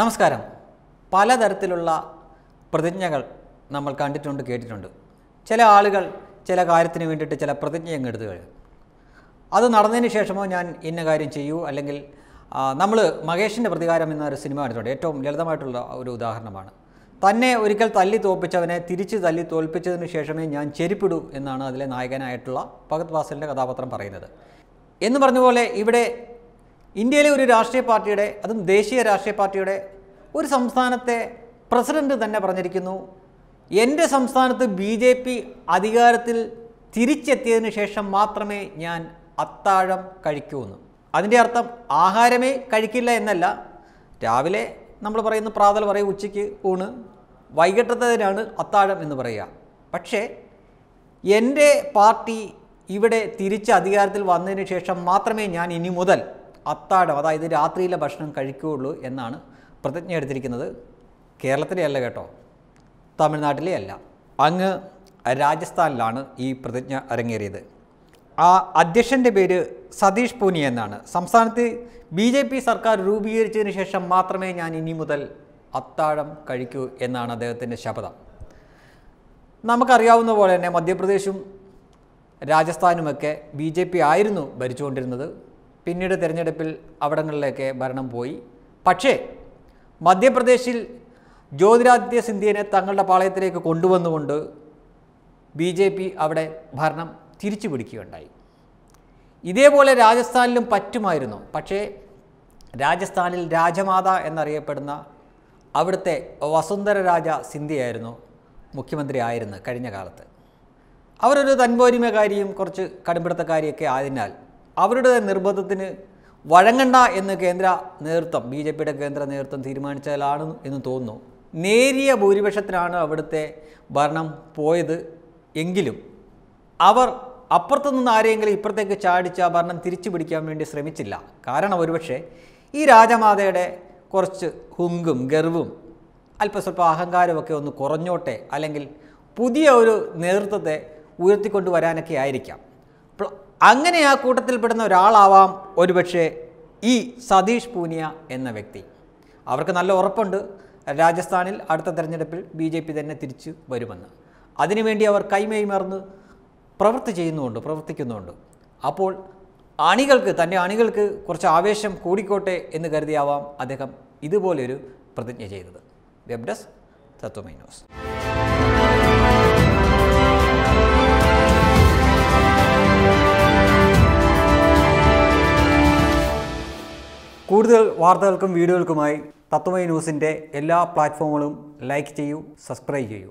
നമസ്കാരം. പലതരത്തിലുള്ള പ്രതിജ്ഞകൾ നമ്മൾ കണ്ടിട്ടുണ്ട് കേട്ടിട്ടുണ്ട്. ചില ആളുകൾ ചില കാര്യത്തിന് വേണ്ടിയിട്ട് ചില പ്രതിജ്ഞ അങ്ങ് എടുത്തു കഴിയും അത് നടന്നതിന് ശേഷമോ ഞാൻ ഇന്ന കാര്യം ചെയ്യൂ? അല്ലെങ്കിൽ നമ്മൾ മഹേഷിന്റെ പ്രതികാരം എന്നൊരു സിനിമ കണ്ടിട്ടുണ്ട്. ഏറ്റവും ലളിതമായിട്ടുള്ള ഒരു ഉദാഹരണമാണ്. തന്നെ ഒരിക്കൽ തല്ലി തോൽപ്പിച്ചവനെ തിരിച്ച് തല്ലി തോൽപ്പിച്ചതിന് ശേഷമേ ഞാൻ ചെരിപ്പിടൂ എന്നാണ് അതിലെ നായകനായിട്ടുള്ള ഭഗത് വാസലിന്റെ കഥാപാത്രം പറയുന്നത്. എന്ന് പറഞ്ഞ പോലെ ഇവിടെ ഇന്ത്യയിലെ ഒരു രാഷ്ട്രീയ പാർട്ടിയുടെ അതും ദേശീയ രാഷ്ട്രീയ പാർട്ടിയുടെ ഒരു സംസ്ഥാനത്തെ പ്രസിഡന്റ് തന്നെ പറഞ്ഞിരിക്കുന്നു. എന്റെ സംസ്ഥാനത്ത് ബി ജെ പി അധികാരത്തിൽ തിരിച്ചെത്തിയതിന് ശേഷം മാത്രമേ ഞാൻ അത്താഴം കഴിക്കൂ എന്ന് അതിന്റെ അർത്ഥം ആഹാരമേ കഴിക്കില്ല എന്നല്ല. രാവിലെ നമ്മൾ പറയുന്ന പ്രാതൽ പറയും ഉച്ചയ്ക്ക് ഊണ് വൈകിട്ടത്തേതിനാണ് അത്താഴം എന്ന് പറയുക. പക്ഷേ എന്റെ പാർട്ടി ഇവിടെ തിരിച്ച് അധികാരത്തിൽ വന്നതിന് ശേഷം മാത്രമേ ഞാൻ ഇനി മുതൽ അത്താഴം അതായത് രാത്രിയിലെ ഭക്ഷണം കഴിക്കുകയുള്ളൂ എന്നാണ് പ്രതിജ്ഞ എടുത്തിരിക്കുന്നത്. കേരളത്തിലെ അല്ല കേട്ടോ തമിഴ്നാട്ടിലെ അല്ല. അങ്ങ് രാജസ്ഥാനിലാണ് ഈ പ്രതിജ്ഞ അരങ്ങേറിയത്. ആ അധ്യക്ഷന്റെ പേര് സതീഷ് പൂനി എന്നാണ്. സംസ്ഥാനത്ത് ബി ജെ പി സർക്കാർ രൂപീകരിച്ചതിന് ശേഷം മാത്രമേ ഞാൻ ഇനി മുതൽ അത്താഴം കഴിക്കൂ എന്നാണ് അദ്ദേഹത്തിന്റെ ശപഥം. നമുക്കറിയാവുന്ന പോലെ തന്നെ മധ്യപ്രദേശും രാജസ്ഥാനുമൊക്കെ ബി ജെ പി ആയിരുന്നു ഭരിച്ചുകൊണ്ടിരുന്നത്. പിന്നീട് തിരഞ്ഞെടുപ്പിൽ അവിടങ്ങളിലേക്ക് ഭരണം പോയി. പക്ഷേ മധ്യപ്രദേശിൽ ജ്യോതിരാദിത്യ സിന്ധ്യനെ തങ്ങളുടെ പാളയത്തിലേക്ക് കൊണ്ടുവന്നുകൊണ്ട് ബി ജെ പി അവിടെ ഭരണം തിരിച്ചു പിടിക്കുകയുണ്ടായി ഇതേപോലെ രാജസ്ഥാനിലും പറ്റുമായിരുന്നു. പക്ഷേ രാജസ്ഥാനിൽ രാജമാത എന്നറിയപ്പെടുന്ന അവിടുത്തെ വസുന്ധര രാജ സിന്ധ്യയായിരുന്നു മുഖ്യമന്ത്രി ആയിരുന്നു കഴിഞ്ഞ കാലത്ത്. അവരൊരു തൻപോരിമകാരിയും കുറച്ച് കടുംപിടുത്തക്കാരിയൊക്കെ ആയതിനാൽ അവരുടെ നിർബന്ധത്തിന് വഴങ്ങണ്ട എന്ന് കേന്ദ്ര നേതൃത്വം ബി ജെ പിയുടെ കേന്ദ്ര നേതൃത്വം തീരുമാനിച്ചാലാണ് എന്ന് തോന്നുന്നു. നേരിയ ഭൂരിപക്ഷത്തിനാണ് അവിടുത്തെ ഭരണം പോയത് എങ്കിലും അവർ അപ്പുറത്തു നിന്ന് ആരെയെങ്കിലും ഇപ്പുറത്തേക്ക് ചാടിച്ച് ഭരണം തിരിച്ചു പിടിക്കാൻ വേണ്ടി ശ്രമിച്ചില്ല. കാരണം ഒരുപക്ഷെ ഈ രാജമാതയുടെ കുറച്ച് ഹുങ്കും ഗർവും അല്പസ്വല്പം അഹങ്കാരമൊക്കെ ഒന്ന് കുറഞ്ഞോട്ടെ അല്ലെങ്കിൽ പുതിയ ഒരു നേതൃത്വത്തെ ഉയർത്തിക്കൊണ്ടുവരാനൊക്കെ ആയിരിക്കാം. അങ്ങനെ ആ കൂട്ടത്തിൽപ്പെടുന്ന ഒരാളാവാം ഒരുപക്ഷെ ഈ സതീഷ് പൂനിയ എന്ന വ്യക്തി. അവർക്ക് നല്ല ഉറപ്പുണ്ട്. രാജസ്ഥാനിൽ അടുത്ത തെരഞ്ഞെടുപ്പിൽ ബി ജെ പി തന്നെ തിരിച്ചു വരുമെന്ന്. അതിനുവേണ്ടി അവർ കൈമേയി മറന്ന് പ്രവൃത്തി ചെയ്യുന്നുമുണ്ട് പ്രവർത്തിക്കുന്നുമുണ്ട്. അപ്പോൾ അണികൾക്ക് തന്റെ അണികൾക്ക് കുറച്ച് ആവേശം കൂടിക്കോട്ടെ എന്ന് കരുതിയാവാം അദ്ദേഹം ഇതുപോലൊരു പ്രതിജ്ഞ ചെയ്തത്. വെബ് ഡെസ്ക് തത്വമൈ കൂടുതൽ വാർത്തകൾക്കും വീഡിയോകൾക്കുമായി തത്വമയ ന്യൂസിന്റെ എല്ലാ പ്ലാറ്റ്ഫോമുകളും ലൈക്ക് ചെയ്യൂ സബ്സ്ക്രൈബ് ചെയ്യൂ.